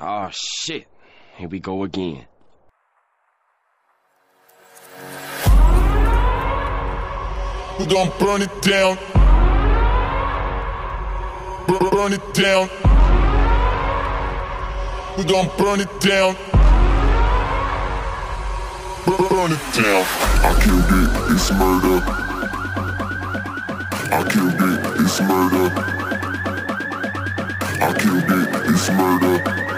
Oh, Here we go again. We gon' burn it down. Bur- Burn it down. We gon' burn it down. Bur- Burn it down. I killed it, it's murder. I killed it, it's murder. I killed it, it's murder.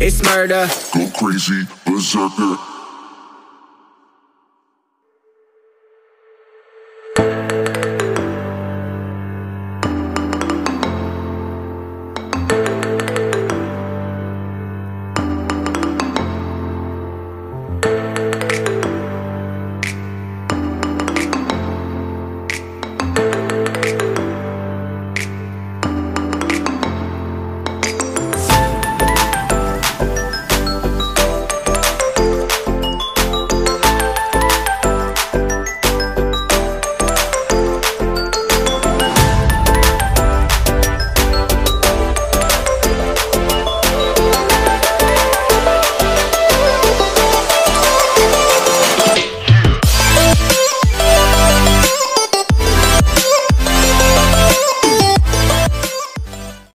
It's murder. Go crazy, berserker.